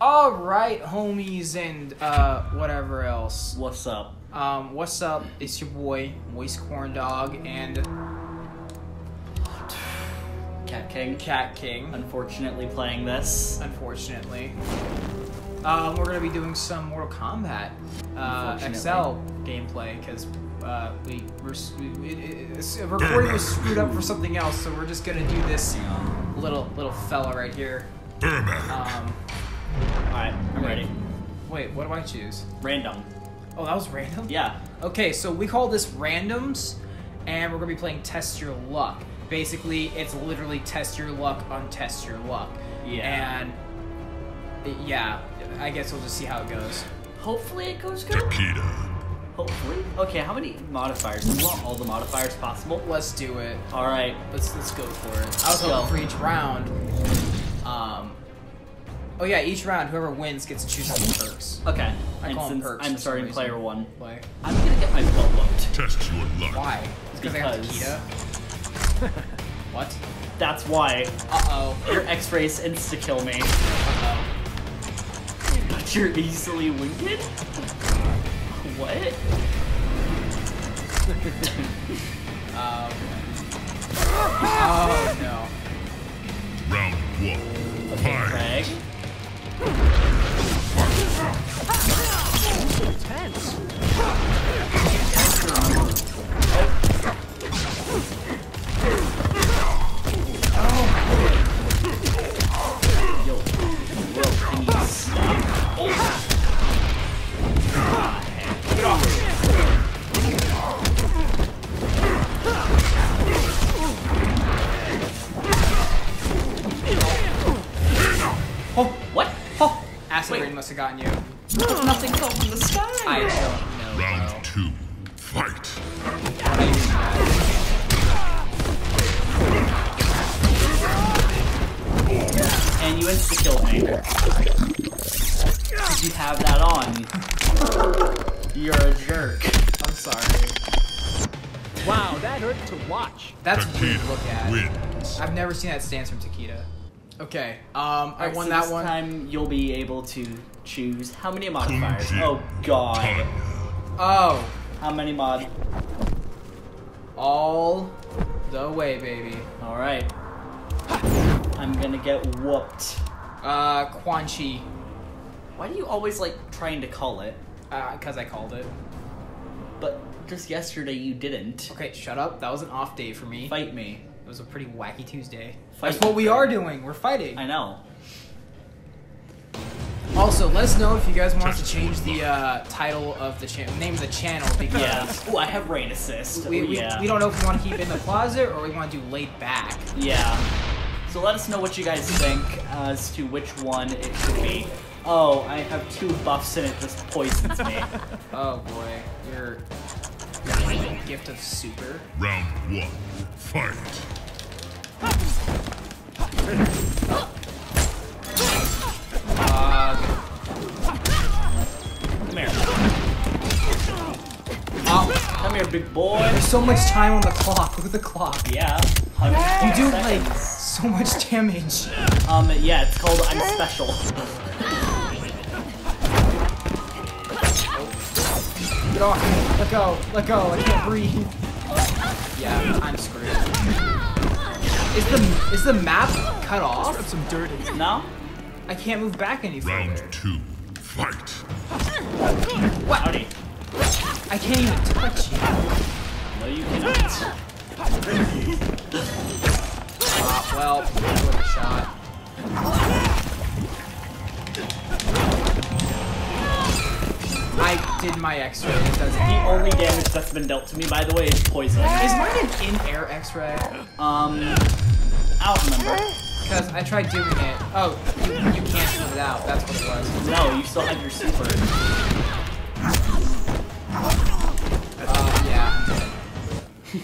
All right, homies, and uh, whatever else. What's up? Um, what's up? It's your boy, Moist Corn Dog, and Cat King. Cat King. Unfortunately, playing this. Unfortunately, um, we're gonna be doing some Mortal Kombat uh, Unfortunately. XL gameplay because uh, we were s- we, we, it, recording was screwed up for something else, so we're just gonna do this little little fella right here. Um, Alright, I'm ready. wait, what do I choose? Random. Oh, that was random. Yeah. Okay, so we call this randoms, and we're gonna be playing test your luck. Basically, it's literally test your luck on test your luck. Yeah. And yeah, I guess we'll just see how it goes. Hopefully it goes good. Takeda. Hopefully. Okay, how many modifiers? Do you want all the modifiers possible? Let's do it. Alright. Let's let's go for it. I was Let's go. hoping for each round. Um. Oh yeah, each round, whoever wins gets to choose some perks. Okay. I and call 'em since perks I'm starting reason. player one, Play. I'm gonna get my butt whooped. Test your luck. Why? Because I have Takeda. what? That's why. Uh oh. Your X-rays insta-kill me. Uh oh. But you're easily winged? What? Um. Me. Did you have that on? You're a jerk. I'm sorry. Wow, that hurt to watch. That's weird to look at. wins. I've never seen that stance from Takeda. Okay, um, I Alright, won so that this one. time you'll be able to choose how many modifiers? Kung Jin. Oh god. Oh, How many mod? all the way, baby. Alright. I'm gonna get whooped. Uh, Quan Chi, Why do you always like trying to call it? uh, cause I called it. But just yesterday you didn't. Okay, shut up. That was an off day for me. Fight me. It was a pretty wacky Tuesday. Fight That's what we are doing. We're fighting. I know. Also, let us know if you guys want us to change the uh, title of the channel, name of the channel, because Yeah. Oh, I have rain assist. we, we, yeah. we don't know if we want to keep in the closet or we want to do laid back. Yeah. So let us know what you guys think as to which one it should be. Oh, I have two buffs and it just poisons me. Oh boy, you're gift of super. Round one. Fight. Uh, Come here. oh, Come here, big boy. there's so much time on the clock. Look at the clock. Yeah. You do 100 like seconds. So much damage. Um, yeah, it's called I'm Special. Get off me. Let go. Let go. I can't breathe. Yeah, I'm screwed. Is the is the map cut off? Some dirt in No? I can't move back any Round two. Fight. Howdy. I can't even touch you. No, you cannot. Uh, well, with a shot. I did my X-ray. It. The only damage that's been dealt to me, by the way, is poison. Is mine an in-air X-ray? Um, I don't remember. Because I tried doing it. Oh, you, you can't shoot it out. That's what it was. No, you still have your super. Uh, yeah.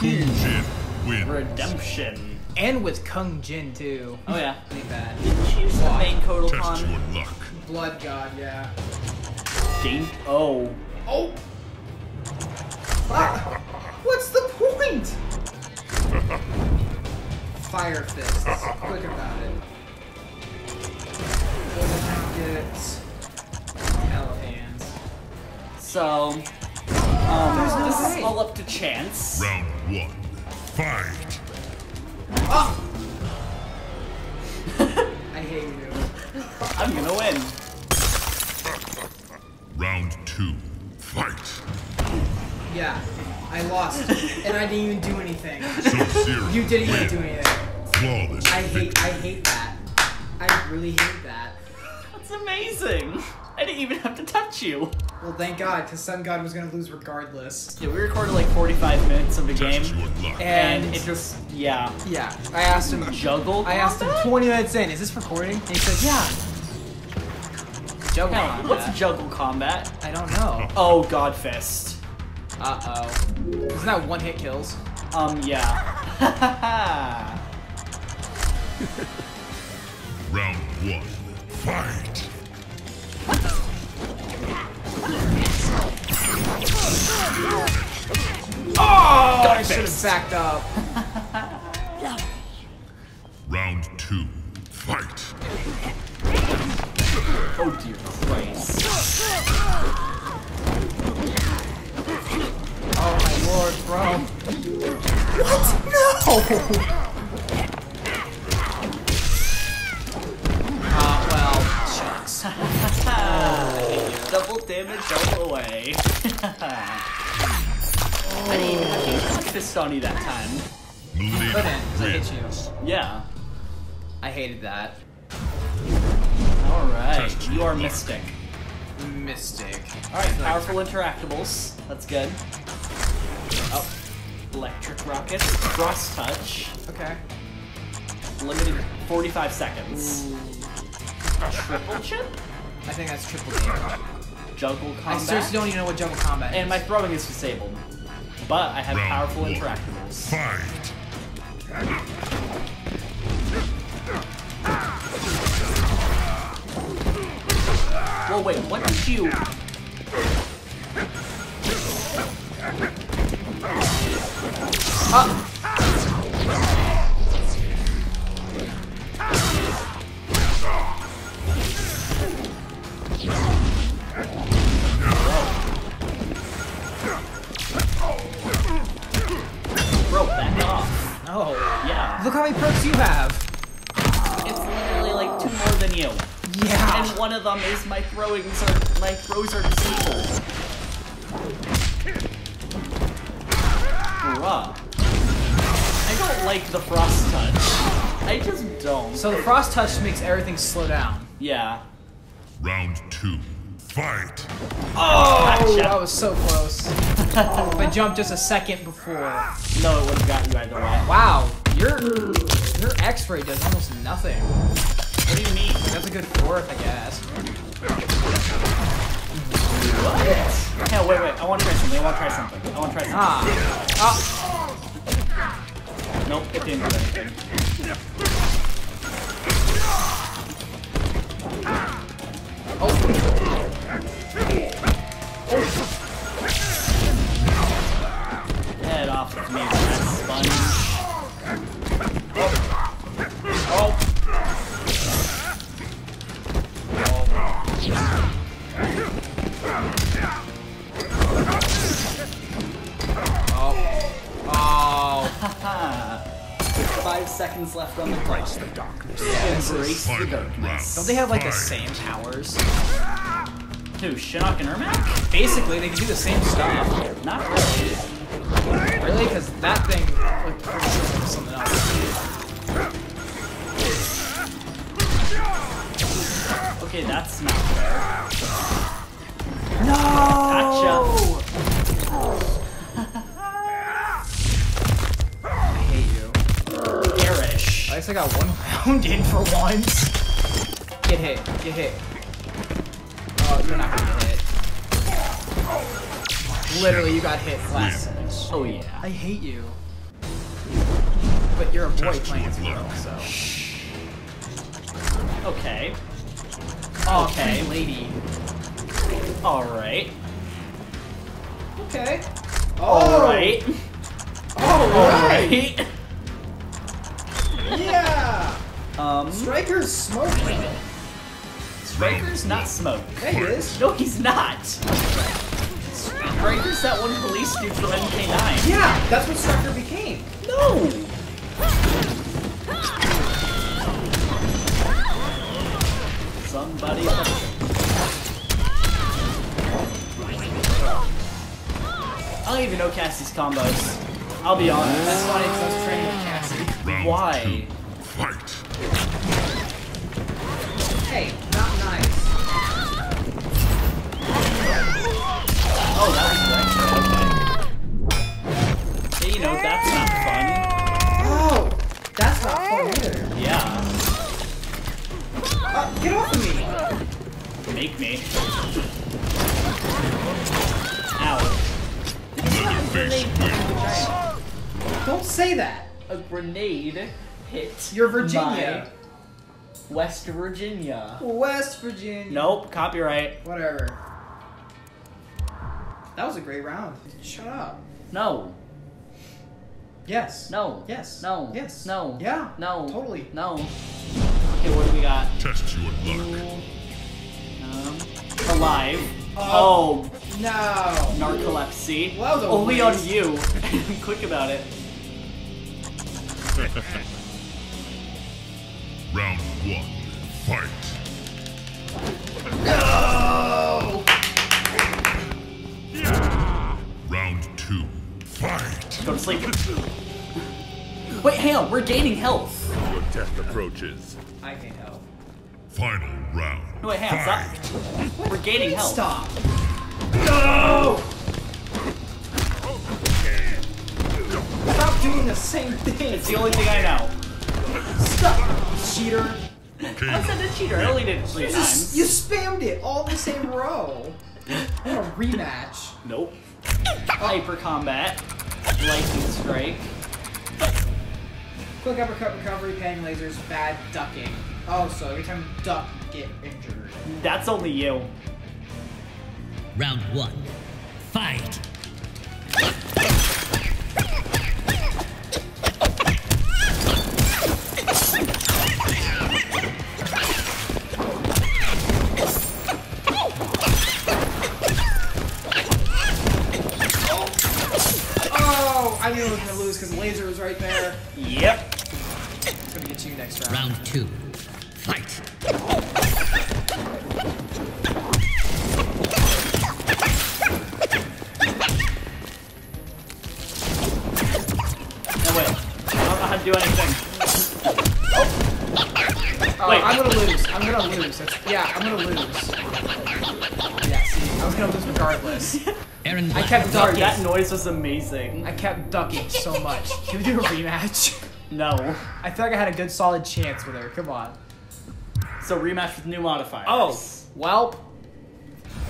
Jin wins. Redemption. And with Kung Jin too. Oh yeah. Pretty bad. Didn't you use the main Test Kotal Kahn? your luck. Blood God, yeah. Dang. Oh. Oh. Ah, what's the point? Fire fists. Quick about it. Get it. hands. Hell hands. So, um, no this way. is all up to chance. Round one. Fight. Oh! I hate you. I'm gonna win. Round two. Fight. Yeah, I lost, and I didn't even do anything. Sub-Zero. You didn't even do anything. Flawless I hate, victory. I hate that. I really hate that. That's amazing. I didn't even have to touch you. Well, thank God, because Sun God was gonna lose regardless. Yeah, we recorded like 45 minutes of the game, Test your luck. and And it just, yeah. yeah, I asked him. Juggle? I asked him 20 minutes in, is this recording? And he said, yeah. Juggle Hang on, what's combat. juggle combat? I don't know. Oh, Godfist. Uh oh. Isn't that one hit kills? Um, yeah. Round one. Fight. Oh! I should have backed up. Round two. Fight. oh dear Christ. Oh my lord, bro. What? No! Uh, well, shucks. Double damage all the way. I didn't even have to use Godfist on that time. Millennium Couldn't, 'cause I hit you. Yeah. I hated that. Alright, you are. Mystic. Mystic. Alright, powerful interactables. That's good. Oh. Electric rocket. Cross touch. Okay. Limited 45 seconds. Triple chip? I think that's triple damage. Juggle I seriously don't even know what jungle combat and is. my throwing is disabled. But I have Round powerful one. interactables. Fight. Well, wait, what did you... Bro, how many perks you have. It's literally like two more than you. Yeah. And one of them is my throwings are my throws are disabled. Bruh. I don't like the frost touch. I just don't. So the frost touch makes everything slow down. yeah. Round two. Fight. Oh, Gotcha. that was so close. if I jumped just a second before. No, it would have got you either way. Wow, your your X-ray does almost nothing. What do you mean? That's a good fourth, I guess. What? Yeah, wait, wait. I want to try something. I want to try something. I want to try something. Ah, ah. Nope, it didn't do anything. They have like the same powers? Who, Shinnok and Ermac? Basically, they can do the same stuff. Not really. Really? Because that thing like, pretty sure was something else. Okay, that's not fair. No! Gotcha. I hate you. Garish. At least I got one round in for once. Get hit. Get hit. Oh, you're not gonna get hit. Literally, you got hit last. Oh yeah. I hate you. But you're a boy Test playing as a girl, so. Okay. Oh, Okay. okay. lady. Alright. Okay. Alright. Alright. Alright. Yeah. Um, Stryker's smoking. Stryker's not smoke. Yeah, he is. No, he's not. Stryker's that one police dude from MK9. Yeah, that's what Striker became. No. Somebody. I don't even know Cassie's combos. I'll be honest. That's funny because I was training with Cassie. Why? Say that. A grenade hit You're Virginia. my West Virginia. West Virginia. Nope, copyright. Whatever. That was a great round. Shut up. No. Yes. No. Yes. No. Yes. No. Yeah. No. Totally. No. Okay, what do we got? Test your luck. Um, alive. Oh, No. narcolepsy. Well, that was a Only on you. Quick about it. Round one. Fight. No. Round two. Fight. Go to sleep. Wait, hang on. We're gaining health. Your death approaches. I can't help. Final round. No, wait, hang on. Fight. Stop. We're gaining health. Stop. No. Doing the same thing. It's the only thing I know. Stop, cheater. Okay. I said a cheater. I only did it three You, times. you spammed it all the same row. What a rematch. Nope. Hyper combat. Lightning strike. Quick uppercut recovery, panning lasers, bad ducking. Oh, so every time you duck, you get injured. That's only you. Round one. Fight. Yep. It's gonna get you next round. Round two. Fight. No, wait. I don't know how to do anything. Oh, Wait. I'm gonna lose. I'm gonna lose. That's, yeah, I'm gonna lose. Yeah, see, I was gonna lose regardless. Aaron I Black. kept Sorry, ducking. that noise was amazing. I kept ducking so much. Can we do a rematch? No. I feel like I had a good solid chance with her. Come on. So rematch with new modifiers. Oh, welp.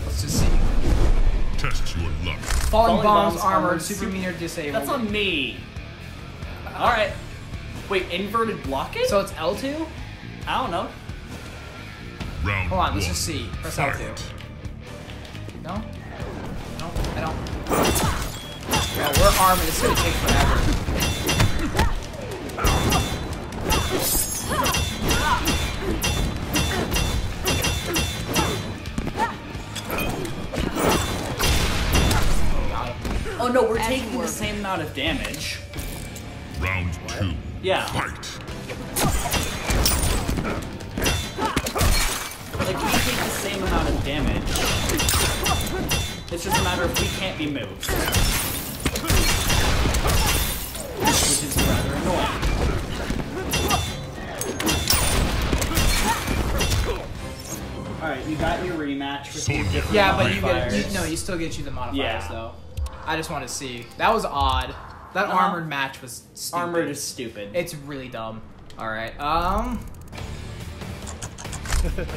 Let's just see. Test your luck. Falling, Falling bombs, bombs, armored, armored, super super- mean or disabled. That's on me. Alright. Wait, inverted blocking? So it's L2? I don't know. Round Hold on, let's just see. Press Fight. L2. No? No, I. Yeah, we're armored. It's gonna take forever. Oh no, we're taking the same amount of damage. Round two. Yeah. Fight. Like, we take the same amount of damage. It's just a matter of we can't be moved. Which is rather annoying. Alright, you got your rematch with your different Yeah, but you get you, no, you still get you the modifiers Yeah. though. I just want to see. That was odd. That No. armored match was stupid. Armored is stupid. It's really dumb. All right. Um.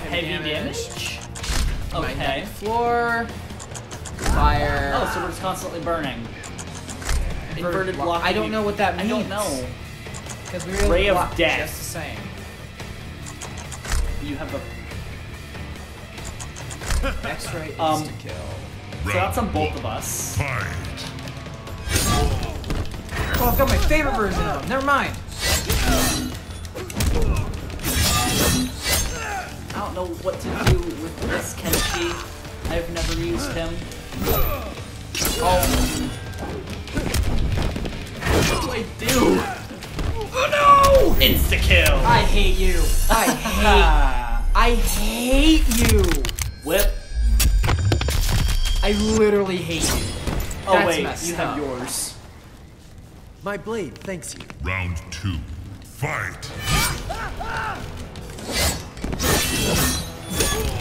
Heavy damage. damage? Okay. Okay. Floor. Fire. Oh, so we're just constantly burning. Inverted block. block. I don't know what that means. I don't know. Because we really Ray of Death. just the same. You have a. X-ray is Um, to kill. So that's on both of us. Fight. Oh, I've got my favorite version of them. Never mind. I don't don't know what to do with this Kenshi. I've never used him. Oh. What do I do? Oh no! Insta kill. I hate you. I hate. I hate you. Whip. I literally hate you. Oh That's wait, messed you have yours. My blade thanks you. Round two. Fight.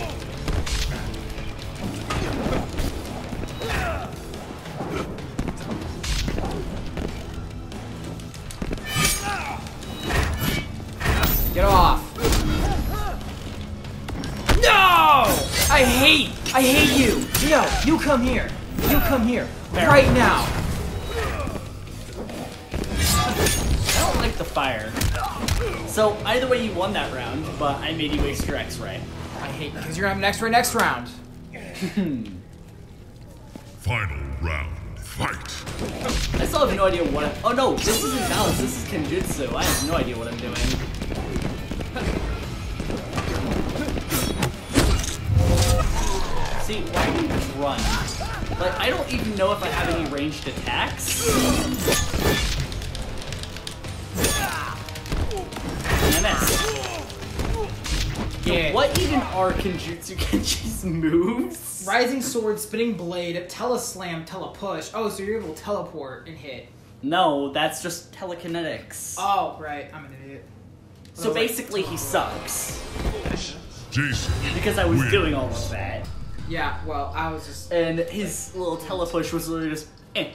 you come here. You come here. Fair. Right now. I don't like the fire. So either way, you won that round, but I made you waste your X-ray. I hate because you're gonna have an X-Ray next round. Final round. Fight. I still have no idea what. I, oh no, this isn't Dallas. This is Kenjutsu. I have no idea what I'm doing. run? Like, I don't even know if I have any ranged attacks. And I missed. Yeah. What even are Kenjutsu Kenji's moves? Rising sword, spinning blade, teleslam, telepush. Oh, so you're able to teleport and hit. No, that's just telekinetics. Oh, right. I'm an idiot. so basically, he sucks. Jason. Because I was wins. doing all of that. Yeah. Well, I was just. And his little telepush was literally just, eh.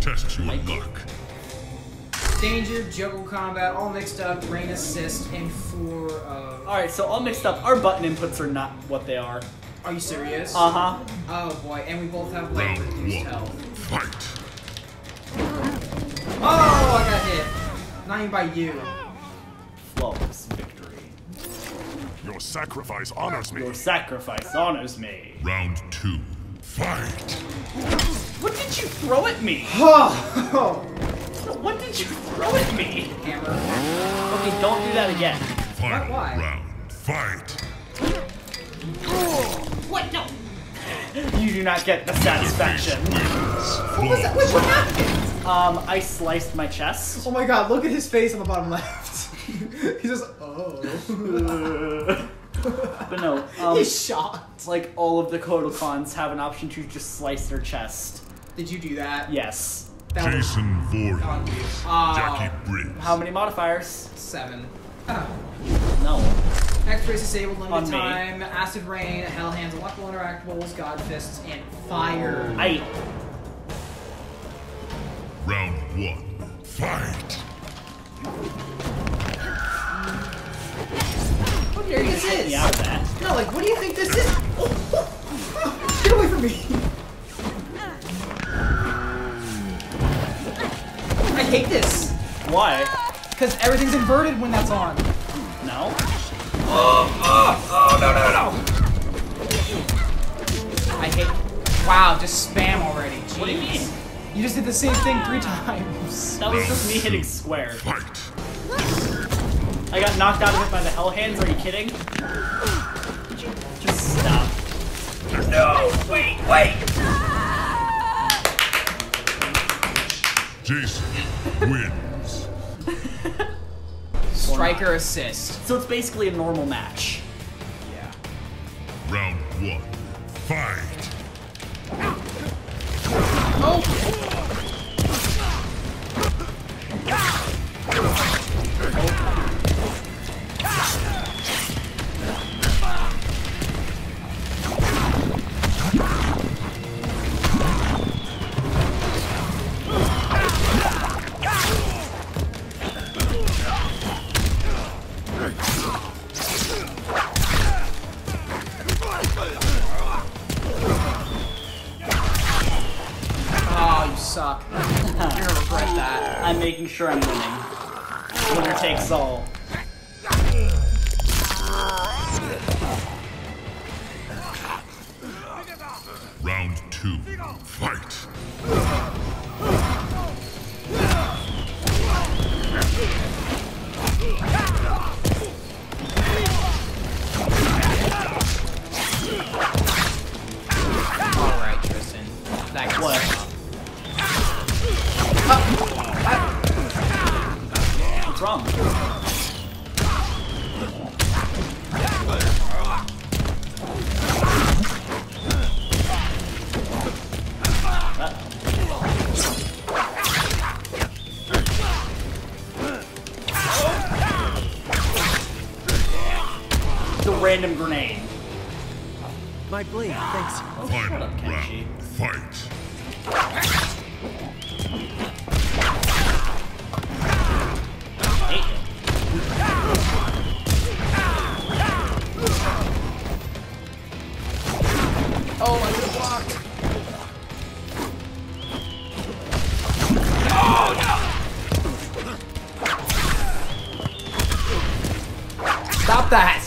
Test your luck. Danger, juggle combat, all mixed up, rain assist, and four. Uh, Alright, so all mixed up. Our button inputs are not what they are. are you serious? Uh huh. Oh boy, and we both have like Round reduced one. health. Fight. Oh, I got hit. Not even by you. Your sacrifice honors me. Your sacrifice honors me. Round two. Fight. What did you throw at me? Oh, What did you throw at me? hammer. Okay, don't do that again. Final why? round. Fight. What? No. You do not get the satisfaction. What was that? Wait, what happened? Um, I sliced my chest. Oh my god, look at his face on the bottom left. He's just, oh. But no, um, He's shocked. like all of the Kotal Kahns have an option to just slice their chest. Did you do that? Yes. That Jason Voorhees. on. Oh, Jacqui Briggs. How many modifiers? seven. Oh. No. X-rays disabled, limited On me. time, acid rain, hell hands, unlockable interactables, god fists, and fire. I. Round one. Fight. What do you think this Get is? me out of that. No, like, what do you think this is? Get away from me! I hate this Why? because everything's inverted when that's on. No. Oh no no no! I hate. Wow, just spam already. What do you mean? You just did the same thing three times. That was just me hitting square. Fight. I got knocked out of it by the hell hands. Are you kidding? Just stop. No! Wait, wait! Jason wins. Stryker assist. So it's basically a normal match. Yeah. Round one. Fight. Oh, Two. Fight. A random grenade. My blade thanks. Oh, shut Final up, Kenshi. round. Fight.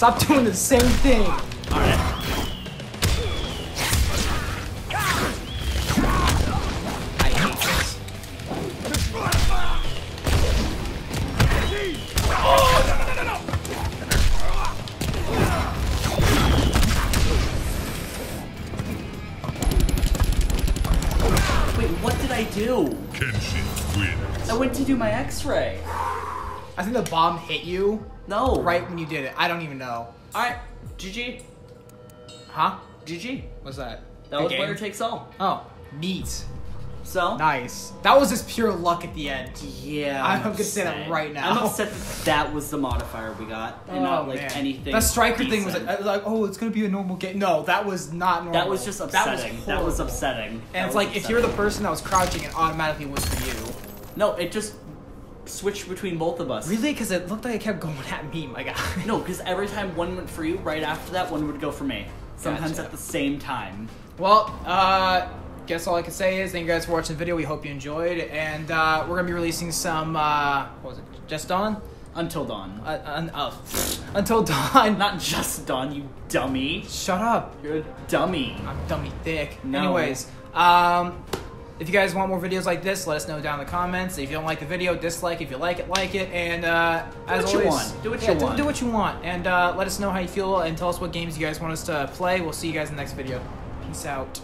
Stop doing the same thing. Alright. I hate this. Wait, what did I do? Kenshi wins. I went to do my x-ray. I think the bomb hit you No. right when you did it. I don't even know. Alright. GG. Huh? GG. What's that? That Good was game? winner takes all. Oh, neat. So, Nice. That was just pure luck at the end. yeah. I'm gonna say that right now. I'm upset that that was the modifier we got and not oh, like Oh, man. anything. That Stryker thing was like, was like, oh, it's gonna be a normal game. No, that was not normal. That was just upsetting. That was, horrible. upsetting. That And it's was like if you're the person that was crouching, it automatically was for you. No, it just switched between both of us. Really? Because it looked like it kept going at me, my guy. No, because every time one went for you, right after that, one would go for me. Sometimes Gotcha. at the same time. Well, uh, guess all I can say is thank you guys for watching the video. We hope you enjoyed, and uh, we're gonna be releasing some. Uh, what was it? Just Dawn? Until dawn. Uh, un- oh, until dawn. Not just dawn, you dummy. Shut up. You're a dummy. I'm dummy thick. No. Anyways, um, if you guys want more videos like this, let us know down in the comments. If you don't like the video, dislike. If you like it, like it. And uh, as always, want. Do what yeah, you want. Do, what you want. And uh, let us know how you feel and tell us what games you guys want us to play. We'll see you guys in the next video. Peace out.